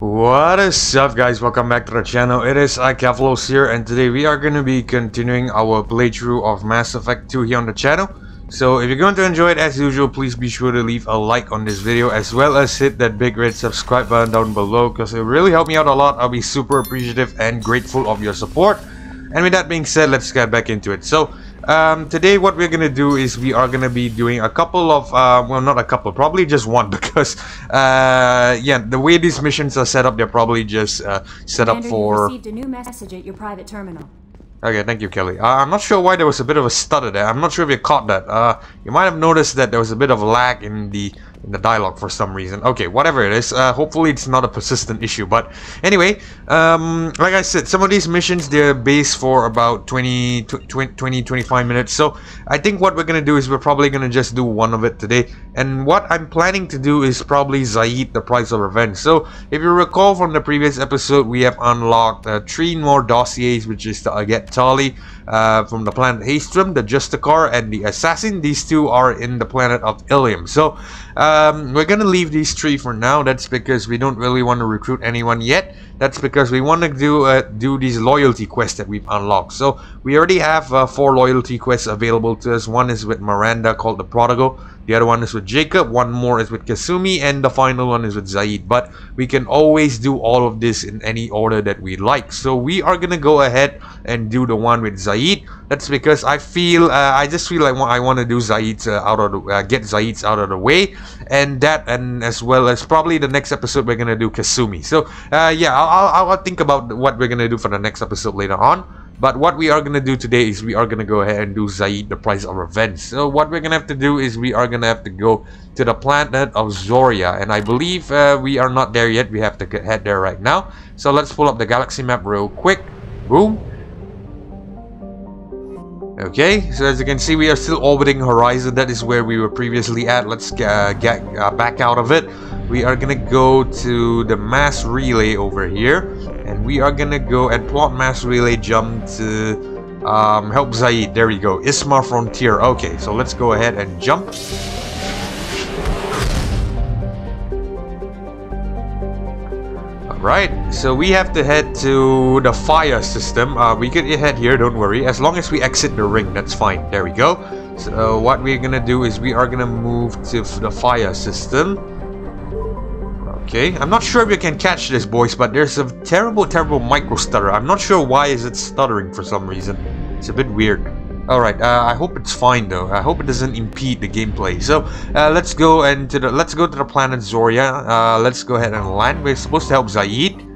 What is up guys, welcome back to the channel, it is Akephalos here and today we are going to be continuing our playthrough of Mass Effect 2 here on the channel. So if you're going to enjoy it as usual, please be sure to leave a like on this video as well as hit that big red subscribe button down below because it really helped me out a lot, I'll be super appreciative and grateful of your support. And with that being said, let's get back into it. So um, today what we're gonna do is we are gonna be doing a couple of uh, well not a couple probably just one because uh, yeah the way these missions are set up they're probably just uh, set Commander, up for you received a new message at your private terminal. okay thank you Kelly. Uh, I'm not sure why there was a bit of a stutter there. I'm not sure if you caught that. Uh, you might have noticed that there was a bit of a lag in the the dialogue for some reason. Okay, whatever it is, uh, hopefully it's not a persistent issue. But anyway, um, like I said, some of these missions, they're based for about 20, 20, 20, 25 minutes. So I think what we're going to do is we're probably going to just do one of it today. And what I'm planning to do is probably Zaeed, the Price of Revenge. So if you recall from the previous episode, we have unlocked uh, three more dossiers, which is the Aget Tali, uh, from the planet Haestrom, the Justicar, and the Assassin. These two are in the planet of Ilium. So um, we're gonna leave these three for now. That's because we don't really want to recruit anyone yet. That's because we want to do uh, do these loyalty quests that we've unlocked. So we already have uh, four loyalty quests available to us. One is with Miranda called the Prodigal. The other one is with Jacob. One more is with Kasumi, and the final one is with Zaeed. But we can always do all of this in any order that we like. So we are gonna go ahead and do the one with Zaeed. That's because I feel uh, I just feel like I want to do Zaeed's uh, out of the uh, get Zaeed's out of the way, and that and as well as probably the next episode we're gonna do Kasumi. So uh, yeah, I'll, I'll, I'll think about what we're gonna do for the next episode later on. But what we are gonna do today is we are gonna go ahead and do Zaeed the Price of Revenge. So what we're gonna have to do is we are gonna have to go to the planet of Zorya, and I believe uh, we are not there yet. We have to get, head there right now. So let's pull up the galaxy map real quick. Boom. Okay, so as you can see, we are still orbiting Horizon. That is where we were previously at. Let's uh, get uh, back out of it. We are gonna go to the mass relay over here, and we are gonna go and plot mass relay jump to um, help Zaeed. There we go, Ismar Frontier. Okay, so let's go ahead and jump. Right, so we have to head to the fire system. Uh, we can head here, don't worry. As long as we exit the ring, that's fine. There we go. So what we're gonna do is we are gonna move to the fire system. Okay, I'm not sure if you can catch this, boys, but there's a terrible, terrible micro stutter. I'm not sure why is it stuttering for some reason. It's a bit weird. Alright, uh, I hope it's fine though. I hope it doesn't impede the gameplay. So, uh, let's go and to the let's go to the planet Zorya. Uh, let's go ahead and land. We're supposed to help Zaeed.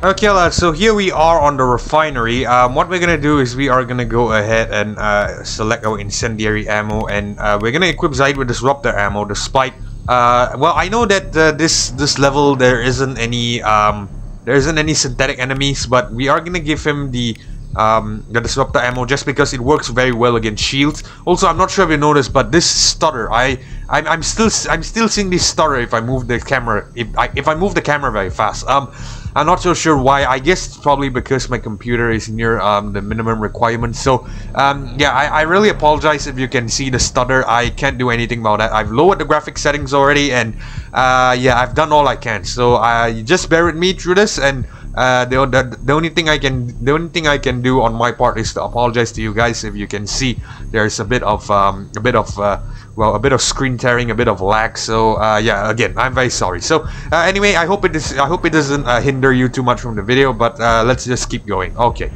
Okay lads, so here we are on the refinery. Um, what we're gonna do is we are gonna go ahead and uh, select our incendiary ammo and uh, we're gonna equip Zaeed with disruptor ammo despite uh, well I know that uh, this this level there isn't any um, there isn't any synthetic enemies but we are gonna give him the um, the disruptor ammo just because it works very well against shields. Also, I'm not sure if you noticed, but this stutter, I, I'm, I'm still, I'm still seeing this stutter if I move the camera, if I, if I move the camera very fast. Um, I'm not so sure why. I guess probably because my computer is near um, the minimum requirements. So, um, yeah, I, I really apologize if you can see the stutter. I can't do anything about that. I've lowered the graphic settings already, and uh, yeah, I've done all I can. So, uh, just bear with me through this, and uh, the, the, the only thing I can the only thing I can do on my part is to apologize to you guys if you can see there's a bit of um, a bit of uh, well a bit of screen tearing a bit of lag so uh, yeah again I'm very sorry so uh, anyway I hope it is I hope it doesn't uh, hinder you too much from the video but uh, let's just keep going okay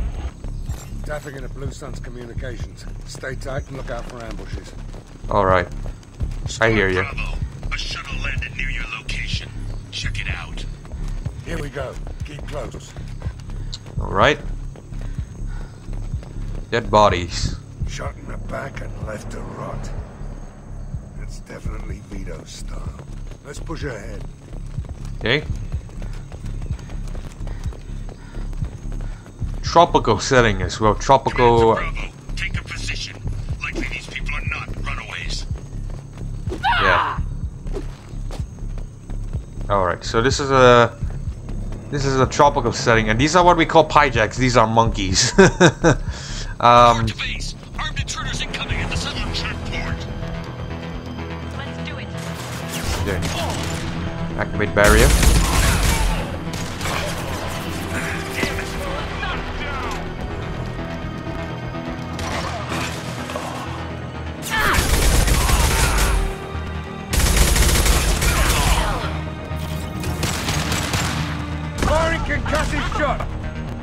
Tapping into Blue Sun's communications. Stay tight and look out for ambushes. all right I hear you Bravo. A shuttle landed near your location. Check it out. Here we go. Keep close. all right dead bodies Shot in the back and left to rot. That's definitely Vito's style. Let's push ahead. Okay. Tropical setting as well. Tropical. Bravo. Take a position. Likely these people are not runaways. Yeah. All right. So this is a this is a tropical setting, and these are what we call pyjacks. These are monkeys. um, okay. Activate barrier.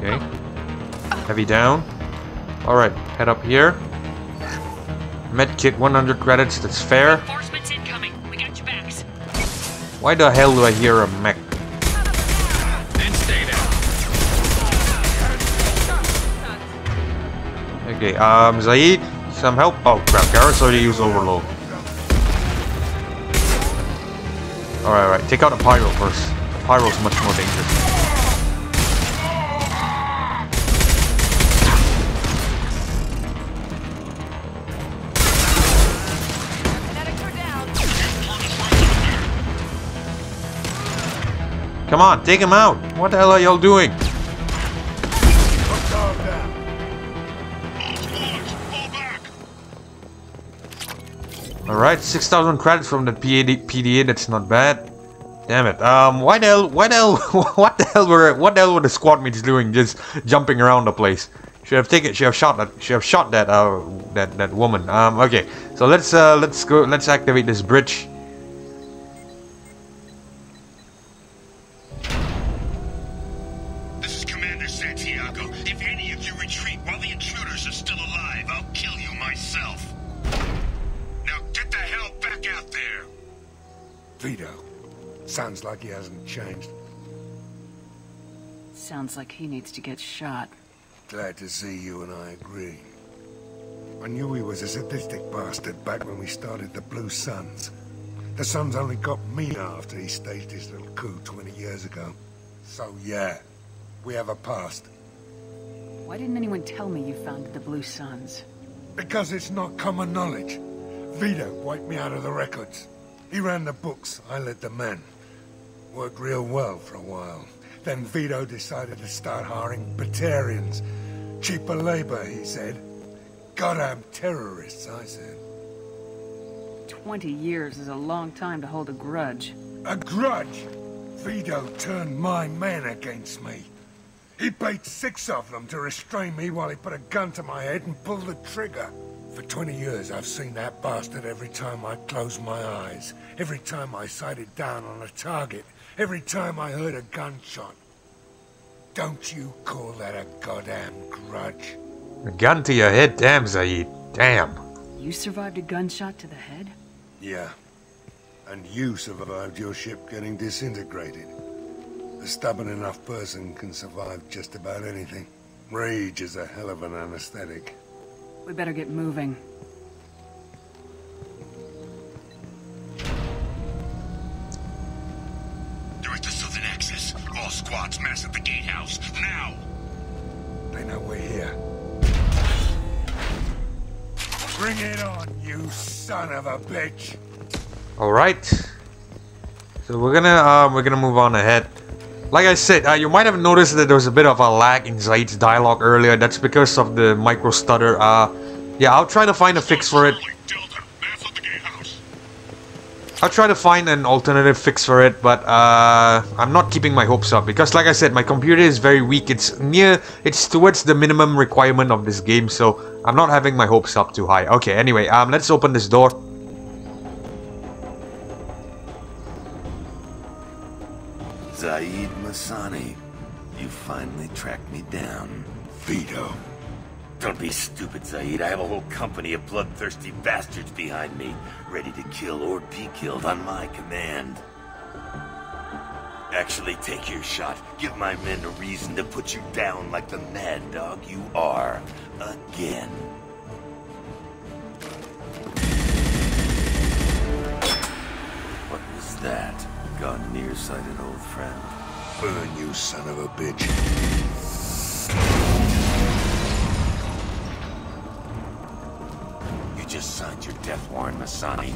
Okay. Heavy down. All right. Head up here. Medkit 100 credits. That's fair. Why the hell do I hear a mech? Okay, um, Zaeed, some help? Oh crap, Garrus's already used overload. Alright, alright, take out the pyro first. The pyro's much more dangerous. Come on, take him out! What the hell are y'all doing? Alright, 6,000 credits from the PAD, PDA, that's not bad. Damn it. Um, why the hell, why the hell, what the hell were, what the hell were the squad mates doing just jumping around the place? Should have taken, should have shot that, should have shot that, uh, that, that woman. Um, okay. So let's, uh, let's go, let's activate this bridge. Changed. Sounds like he needs to get shot. Glad to see you and I agree. I knew he was a sadistic bastard back when we started the Blue Suns. The Suns only got me after he staged his little coup 20 years ago. So yeah, we have a past. Why didn't anyone tell me you founded the Blue Suns? Because it's not common knowledge. Vito wiped me out of the records. He ran the books, I led the men. Worked real well for a while. Then Vito decided to start hiring Batarians. Cheaper labor, he said. Goddamn terrorists, I said. Twenty years is a long time to hold a grudge. A grudge! Vito turned my men against me. He paid six of them to restrain me while he put a gun to my head and pulled the trigger. For 20 years, I've seen that bastard every time I closed my eyes, every time I sighted down on a target, every time I heard a gunshot. Don't you call that a goddamn grudge? A gun to your head, damn Zaeed. Damn. You survived a gunshot to the head? Yeah. And you survived your ship getting disintegrated. A stubborn enough person can survive just about anything. Rage is a hell of an anesthetic. We better get moving. Alright. So we're gonna um we're gonna move on ahead. Like I said, uh, you might have noticed that there was a bit of a lag in Zaeed's dialogue earlier. That's because of the micro stutter. Uh, yeah, I'll try to find a fix for it. I'll try to find an alternative fix for it, but uh, I'm not keeping my hopes up because, like I said, my computer is very weak. It's near, it's towards the minimum requirement of this game, so I'm not having my hopes up too high. Okay, anyway, um, let's open this door. Massani, you finally tracked me down. Vito. Don't be stupid, Zaeed. I have a whole company of bloodthirsty bastards behind me, ready to kill or be killed on my command. Actually, take your shot. Give my men a reason to put you down like the mad dog you are. Again. What was that? Gone nearsighted, old friend. Burn, you son of a bitch. You just signed your death warrant, Massani.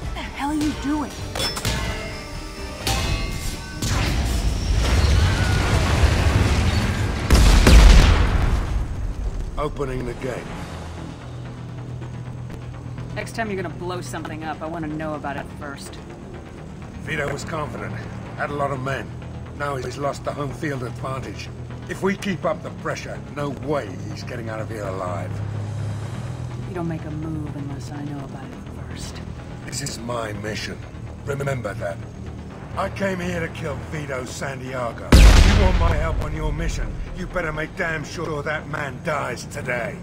What the hell are you doing? Opening the gate. Next time you're gonna blow something up, I want to know about it first. Vito was confident. Had a lot of men. Now he's lost the home field advantage. If we keep up the pressure, no way he's getting out of here alive. You don't make a move unless I know about it first. This is my mission. Remember that. I came here to kill Vito Santiago. If you want my help on your mission, you better make damn sure that man dies today.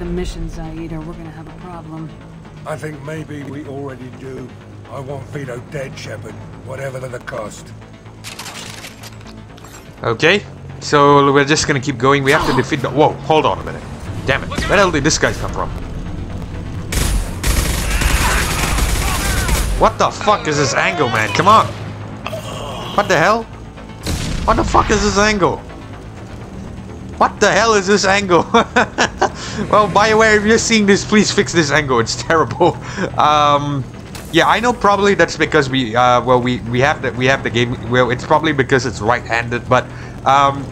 Stick to the mission, Zaeed, or we're gonna have a problem. I think maybe we already do. I want Vito dead, Shepard. Whatever the cost. Okay, so we're just gonna keep going. We have to defeat the. Whoa, hold on a minute. Damn it. Where the hell did this guy come from? What the fuck is this angle, man? Come on. What the hell? What the fuck is this angle? What the hell is this angle? well, BioWare, if you're seeing this, please fix this angle. It's terrible. Um, yeah, I know probably that's because we, uh, well, we, we have the, we have the game, well, it's probably because it's right-handed, but, um,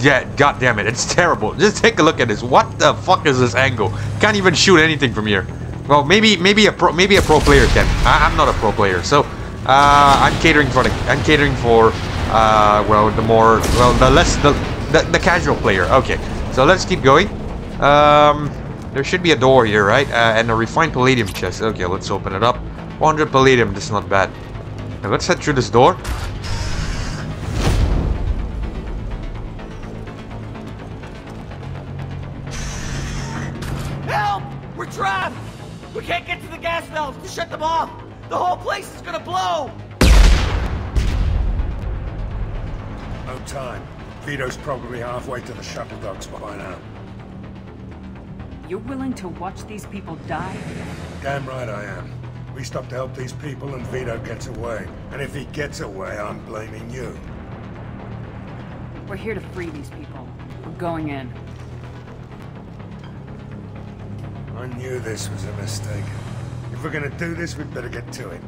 yeah, god damn it, it's terrible. Just take a look at this. What the fuck is this angle? Can't even shoot anything from here. Well, maybe, maybe a pro, maybe a pro player can. I, I'm not a pro player, so, uh, I'm catering for the, I'm catering for, uh, well, the more, well, the less, the, the, the casual player. Okay, so let's keep going. Um, there should be a door here, right? Uh, and a refined palladium chest. Okay, let's open it up. 100 palladium, that's not bad. Now let's head through this door. Help! We're trapped! We can't get to the gas valves to shut them off! The whole place is gonna blow! No time. Vito's probably halfway to the shuttle docks by now. You're willing to watch these people die? Damn right I am. We stop to help these people and Vito gets away. And if he gets away, I'm blaming you. We're here to free these people. We're going in. I knew this was a mistake. If we're gonna do this, we'd better get to it.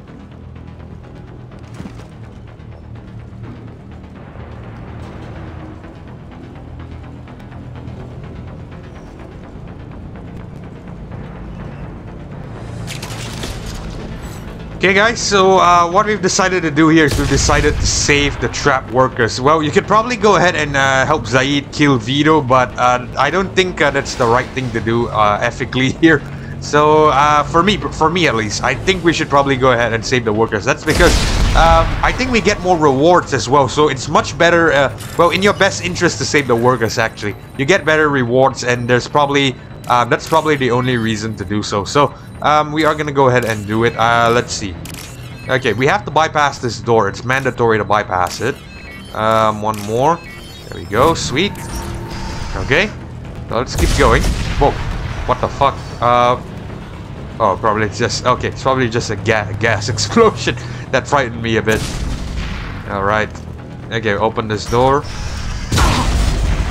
Okay guys, so uh, what we've decided to do here is we've decided to save the trap workers. Well, you could probably go ahead and uh, help Zaeed kill Vito, but uh, I don't think uh, that's the right thing to do uh, ethically here. So uh, for me, for me at least, I think we should probably go ahead and save the workers. That's because um, I think we get more rewards as well. So it's much better, well, in your best interest to save the workers actually. You get better rewards and there's probably, that's probably the only reason to do so. So um, we are gonna go ahead and do it. Uh, let's see. Okay, we have to bypass this door. It's mandatory to bypass it. Um, one more. There we go. Sweet. Okay. Let's keep going. Whoa. What the fuck? Uh. Oh, probably it's just okay. It's probably just a ga gas explosion that frightened me a bit. All right. Okay, open this door.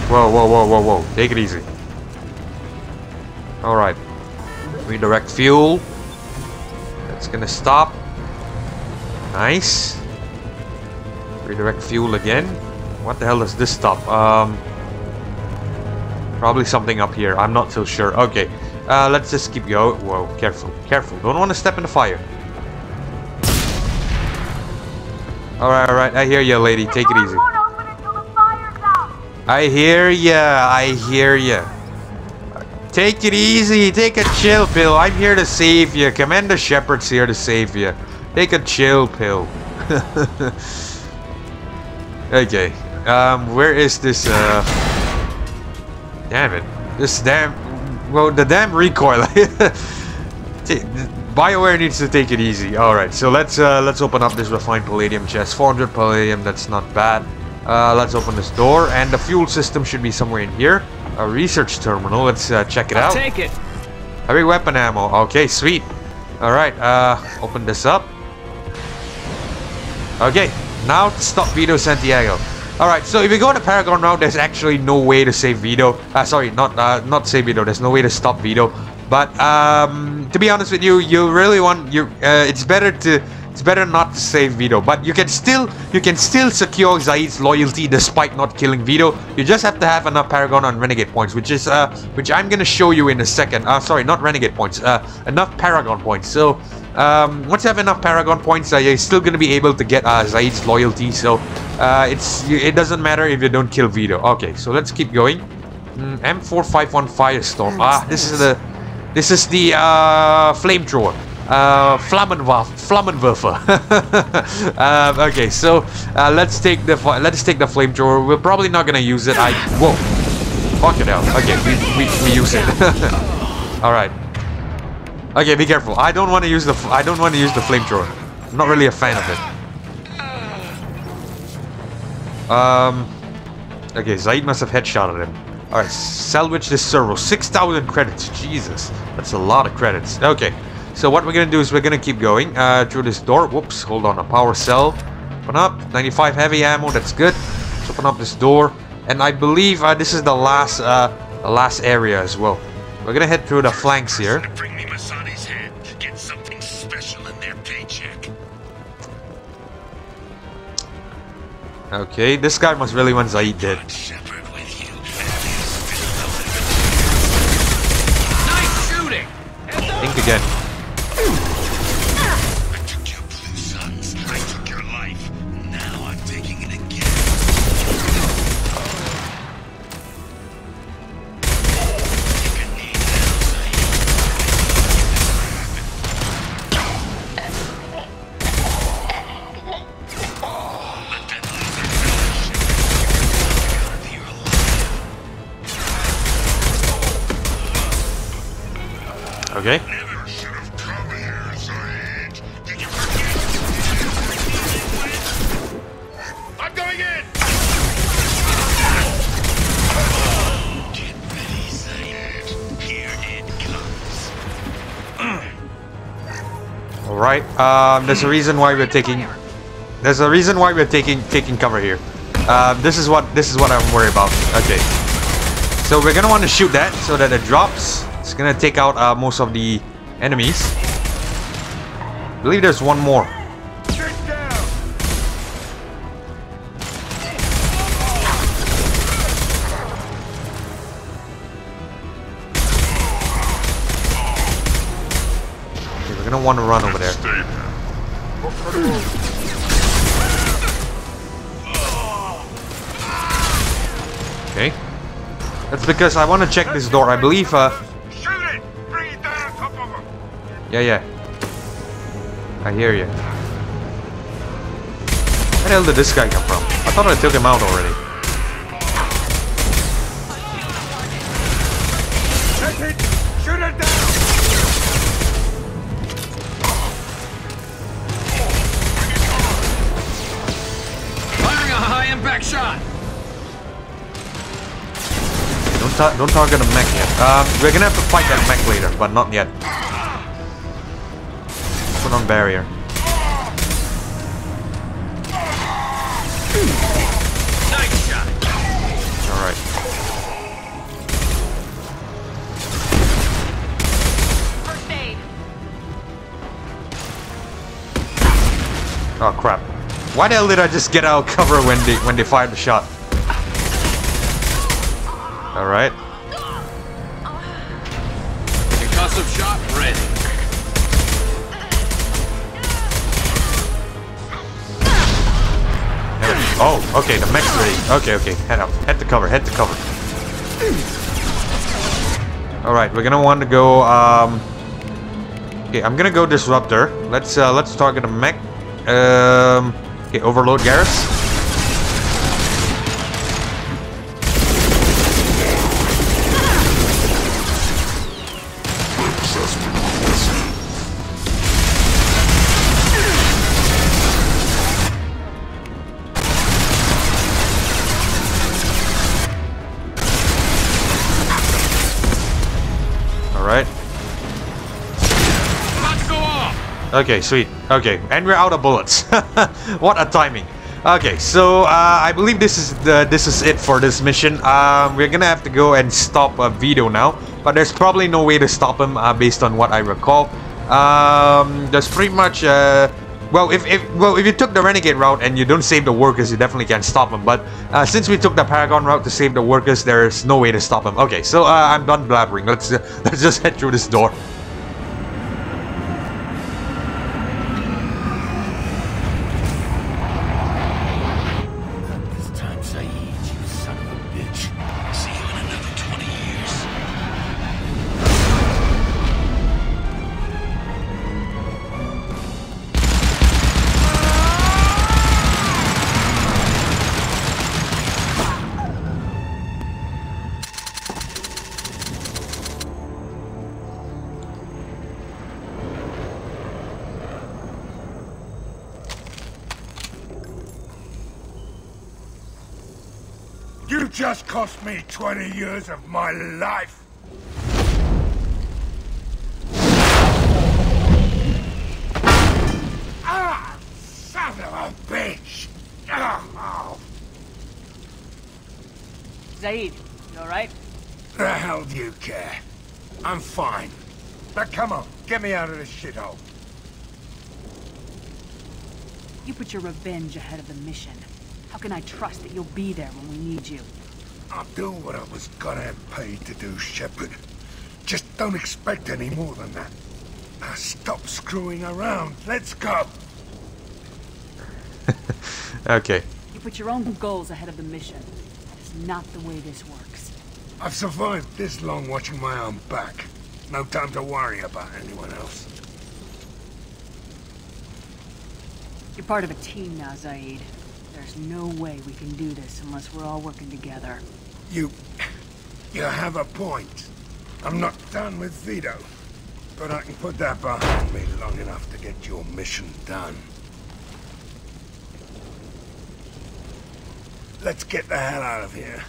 Whoa, whoa, whoa, whoa, whoa. Take it easy. All right. Redirect fuel. That's gonna stop. Nice. Redirect fuel again. What the hell does this stop? Um, probably something up here. I'm not so sure. Okay. Uh, let's just keep going. Whoa, careful, careful. Don't want to step in the fire. Alright, alright. I hear you, lady. Take it easy. I hear ya. I hear ya. Take it easy. Take a chill pill. I'm here to save you. Commander Shepard's here to save you. Take a chill pill. okay. Um, where is this, uh... Damn it. This damn... Well, the damn recoil. BioWare needs to take it easy. Alright, so let's, uh, let's open up this refined palladium chest. 400 palladium, that's not bad. Uh, let's open this door, and the fuel system should be somewhere in here. A research terminal. Let's uh, check it out. Take it. Heavy weapon ammo. Okay, sweet. Alright, uh, open this up. Okay, now to stop Vito Santiago. Alright, so if you go on the Paragon route, there's actually no way to save Vito. Uh, sorry, not uh, not save Vito. There's no way to stop Vito. But um, to be honest with you, you really want you. Uh, it's better to it's better not to save Vito. But you can still you can still secure Zaeed's loyalty despite not killing Vito. You just have to have enough Paragon and Renegade points, which is uh, which I'm gonna show you in a second. Uh, sorry, not Renegade points. Uh, enough Paragon points. So um, once you have enough Paragon points, uh, you're still gonna be able to get uh, Zaeed's loyalty. So uh, it's it doesn't matter if you don't kill Vito. Okay, so let's keep going. Mm, M451 Firestorm. Ah, this is the this is the uh, flamethrower. Uh, Flammenwerfer. Um, okay, so uh, let's take the let's take the flamethrower. We're probably not gonna use it. I whoa, fuck it out. Okay, we we, we use it. All right. Okay, be careful. I don't want to use the I don't want to use the flamethrower. I'm not really a fan of it. Um. Okay, Zaeed must have headshotted him. Alright, salvage this servo. 6,000 credits. Jesus. That's a lot of credits. Okay. So what we're gonna do is we're gonna keep going uh, through this door. Whoops, hold on. A power cell. Open up. 95 heavy ammo. That's good. Let's open up this door. And I believe uh, this is the last uh, the last area as well. We're gonna head through the flanks here. Bring me Massani's head. Get something special in their paycheck. Okay, this guy must really want Zaeed dead. Shepard with you. Think again. There's a reason why we're taking. There's a reason why we're taking taking cover here. Um, this is what this is what I'm worried about. Okay. So we're gonna want to shoot that so that it drops. It's gonna take out uh, most of the enemies. I believe there's one more. We're gonna want to run over there. Okay. That's because I want to check this door. I believe. Uh, yeah, yeah. I hear you. Where the hell did this guy come from? I thought I took him out already. Don't target the mech yet. Um, we're gonna have to fight that mech later, but not yet. Put on barrier. Nice shot. All right. Oh crap! Why the hell did I just get out of cover when they when they fired the shot? All right. Concussive shot ready. There it is. Oh, okay. The mech's ready. Okay, okay. Head up. Head to cover. Head to cover. All right. We're gonna want to go. Um. Okay, I'm gonna go disruptor. Let's uh, let's target the mech. Um. Okay, overload Garrus. right? Okay, sweet. Okay, and we're out of bullets. what a timing. Okay, so uh, I believe this is the this is it for this mission. Um, we're gonna have to go and stop a Vito now, but there's probably no way to stop him uh, based on what I recall. Um, there's pretty much uh, well, if, if well if you took the renegade route and you don't save the workers, you definitely can't stop them. But uh, since we took the paragon route to save the workers, there's no way to stop them. Okay, so uh, I'm done blabbering. Let's uh, let's just head through this door. Me 20 years of my life. Ah, son of a bitch. Oh, Zaeed, you alright? the hell do you care? I'm fine. Now come on, get me out of this shithole. You put your revenge ahead of the mission. How can I trust that you'll be there when we need you? I'll do what I was gonna have paid to do, Shepard. Just don't expect any more than that. Now stop screwing around. Let's go. Okay. You put your own goals ahead of the mission. That is not the way this works. I've survived this long watching my own back. No time to worry about anyone else. You're part of a team now, Zaeed. There's no way we can do this unless we're all working together. You... You have a point. I'm not done with Vito. But I can put that behind me long enough to get your mission done. Let's get the hell out of here.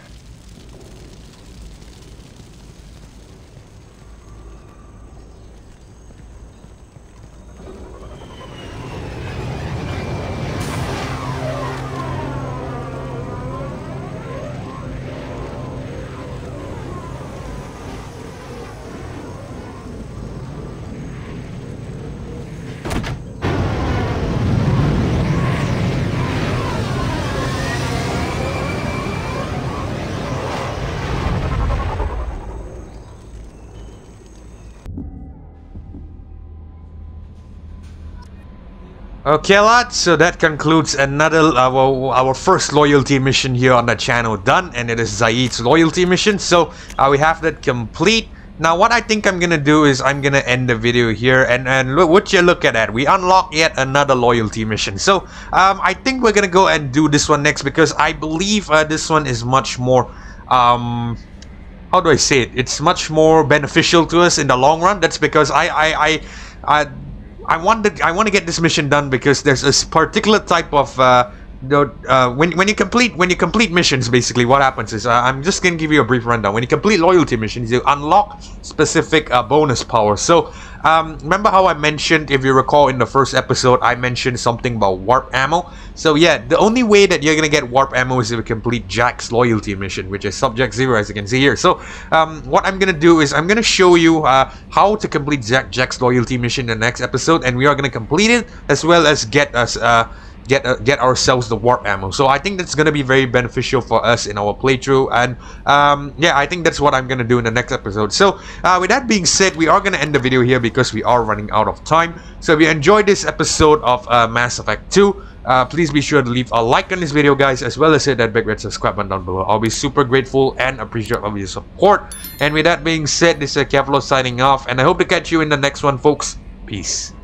Okay, lads, so that concludes another, well, our first loyalty mission here on the channel done, and it is Zaeed's loyalty mission, so uh, we have that complete. Now, what I think I'm gonna do is I'm gonna end the video here, and, and look, what you look at that, we unlock yet another loyalty mission. So, um, I think we're gonna go and do this one next, because I believe uh, this one is much more, um, how do I say it? It's much more beneficial to us in the long run. That's because I, I, I, I I want to I want to get this mission done because there's a particular type of uh, uh, when when you complete when you complete missions basically what happens is uh, I'm just gonna give you a brief rundown. When you complete loyalty missions you unlock specific uh, bonus powers. So um, remember how I mentioned if you recall in the first episode I mentioned something about warp ammo? So yeah the only way that you're gonna get warp ammo is if you complete Jack's loyalty mission which is subject zero as you can see here. So um, what I'm gonna do is I'm gonna show you uh, how to complete Jack Jack's loyalty mission in the next episode and we are gonna complete it as well as get us uh, get uh, get ourselves the warp ammo. So I think that's gonna be very beneficial for us in our playthrough. And um, yeah, I think that's what I'm gonna do in the next episode. So uh, with that being said, we are gonna end the video here because we are running out of time. So if you enjoyed this episode of uh, Mass Effect 2. Uh, please be sure to leave a like on this video guys as well as hit that big red subscribe button down below. I'll be super grateful and appreciative of your support. And with that being said, this is Kevlo signing off and I hope to catch you in the next one folks. Peace.